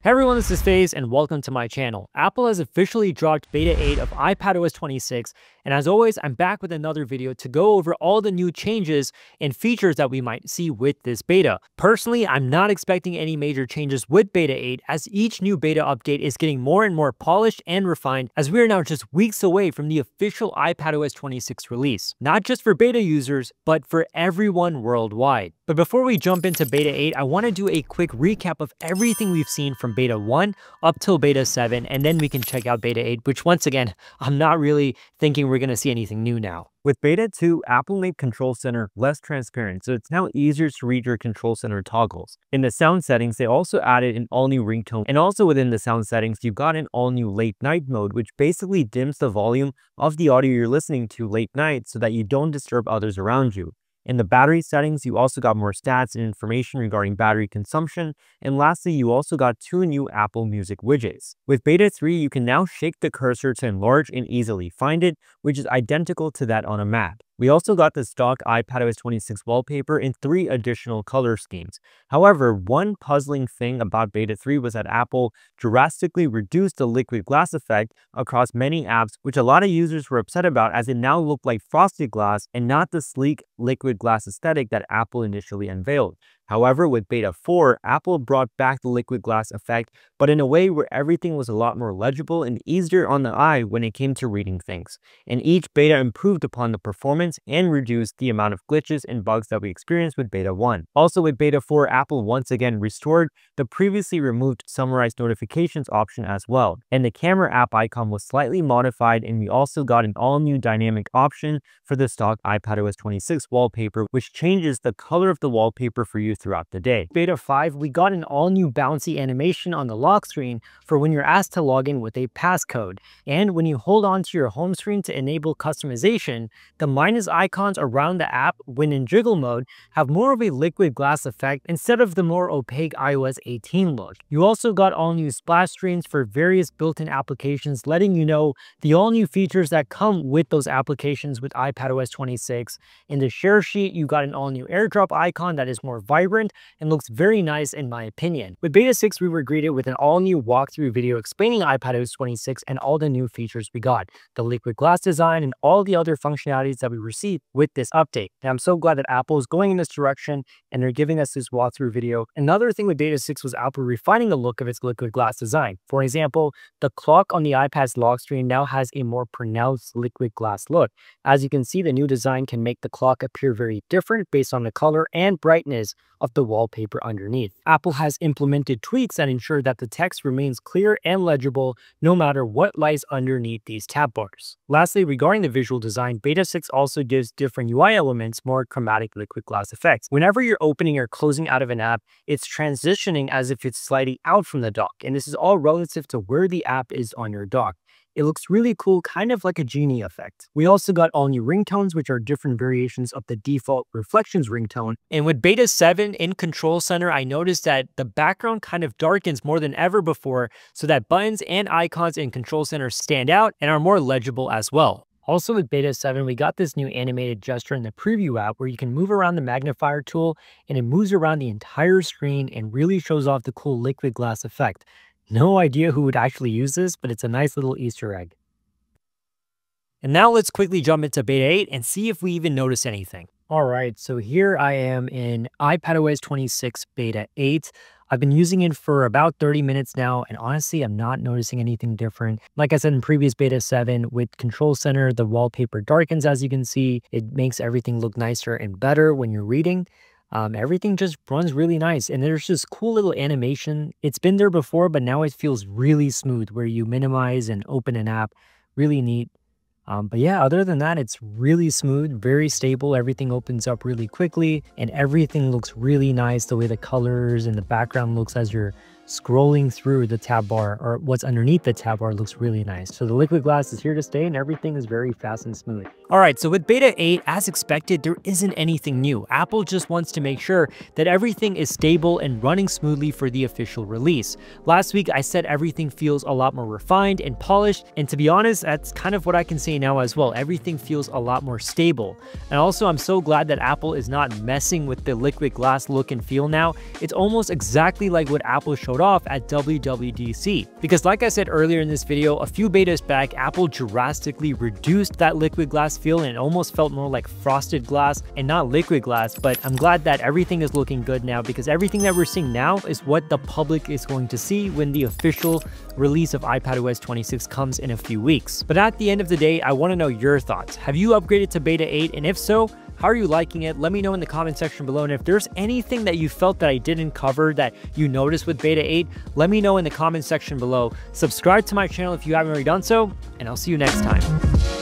Hey everyone, this is Faiz and welcome to my channel. Apple has officially dropped Beta 8 of iPadOS 26 and as always, I'm back with another video to go over all the new changes and features that we might see with this beta. Personally, I'm not expecting any major changes with Beta 8 as each new beta update is getting more and more polished and refined as we are now just weeks away from the official iPadOS 26 release. Not just for beta users, but for everyone worldwide. But before we jump into Beta 8, I want to do a quick recap of everything we've seen from Beta 1 up till Beta 7, and then we can check out Beta 8, which once again, I'm not really thinking we're going to see anything new now. With Beta 2, Apple made Control Center less transparent, so it's now easier to read your Control Center toggles. In the sound settings, they also added an all-new ringtone, and also within the sound settings, you've got an all-new late night mode, which basically dims the volume of the audio you're listening to late night so that you don't disturb others around you. In the battery settings, you also got more stats and information regarding battery consumption. And lastly, you also got two new Apple Music widgets. With Beta 3, you can now shake the cursor to enlarge and easily find it, which is identical to that on a Mac. We also got the stock iPadOS 26 wallpaper in three additional color schemes. However, one puzzling thing about Beta 3 was that Apple drastically reduced the liquid glass effect across many apps, which a lot of users were upset about as it now looked like frosted glass and not the sleek liquid glass aesthetic that Apple initially unveiled. However, with Beta 4, Apple brought back the liquid glass effect, but in a way where everything was a lot more legible and easier on the eye when it came to reading things. And each beta improved upon the performance and reduced the amount of glitches and bugs that we experienced with Beta 1. Also with Beta 4, Apple once again restored the previously removed summarized notifications option as well. And the camera app icon was slightly modified and we also got an all-new dynamic option for the stock iPadOS 26 wallpaper, which changes the color of the wallpaper for you throughout the day. Beta 5, we got an all-new bouncy animation on the lock screen for when you're asked to log in with a passcode. And when you hold on to your home screen to enable customization, the minus icons around the app when in jiggle mode have more of a liquid glass effect instead of the more opaque iOS 18 look. You also got all new splash screens for various built-in applications letting you know the all new features that come with those applications with iPadOS 26. In the share sheet, you got an all new airdrop icon that is more vibrant vibrant and looks very nice in my opinion. With Beta 6, we were greeted with an all-new walkthrough video explaining iPadOS 26 and all the new features we got, the liquid glass design, and all the other functionalities that we received with this update. And I'm so glad that Apple is going in this direction and they're giving us this walkthrough video. Another thing with Beta 6 was Apple refining the look of its liquid glass design. For example, the clock on the iPad's lock screen now has a more pronounced liquid glass look. As you can see, the new design can make the clock appear very different based on the color and brightness of the wallpaper underneath. Apple has implemented tweaks that ensure that the text remains clear and legible no matter what lies underneath these tab bars. Lastly, regarding the visual design, Beta 6 also gives different UI elements more chromatic liquid glass effects. Whenever you're opening or closing out of an app, it's transitioning as if it's sliding out from the dock, and this is all relative to where the app is on your dock. It looks really cool, kind of like a genie effect. We also got all new ringtones, which are different variations of the default Reflections ringtone. And with Beta 7 in Control Center, I noticed that the background kind of darkens more than ever before so that buttons and icons in Control Center stand out and are more legible as well. Also with Beta 7, we got this new animated gesture in the preview app where you can move around the magnifier tool and it moves around the entire screen and really shows off the cool liquid glass effect. No idea who would actually use this, but it's a nice little Easter egg. And now let's quickly jump into Beta 8 and see if we even notice anything. All right, so here I am in iPadOS 26 Beta 8. I've been using it for about 30 minutes now, and honestly, I'm not noticing anything different. Like I said in previous Beta 7, with Control Center, the wallpaper darkens as you can see. It makes everything look nicer and better when you're reading. Um, everything just runs really nice and there's this cool little animation. It's been there before, but now it feels really smooth where you minimize and open an app. Really neat. Um, but yeah, other than that, it's really smooth, very stable. Everything opens up really quickly and everything looks really nice. The way the colors and the background looks as you're scrolling through the tab bar or what's underneath the tab bar looks really nice. So the liquid glass is here to stay and everything is very fast and smooth. All right, so with Beta 8, as expected, there isn't anything new. Apple just wants to make sure that everything is stable and running smoothly for the official release. Last week, I said everything feels a lot more refined and polished, and to be honest, that's kind of what I can say now as well. Everything feels a lot more stable. And also, I'm so glad that Apple is not messing with the liquid glass look and feel now. It's almost exactly like what Apple showed showed off at WWDC. Because like I said earlier in this video, a few betas back, Apple drastically reduced that liquid glass feel and it almost felt more like frosted glass and not liquid glass, but I'm glad that everything is looking good now because everything that we're seeing now is what the public is going to see when the official release of iPadOS 26 comes in a few weeks. But at the end of the day, I want to know your thoughts. Have you upgraded to Beta 8? And if so, how are you liking it? Let me know in the comment section below. And if there's anything that you felt that I didn't cover that you noticed with Beta 8, let me know in the comment section below. Subscribe to my channel if you haven't already done so, and I'll see you next time.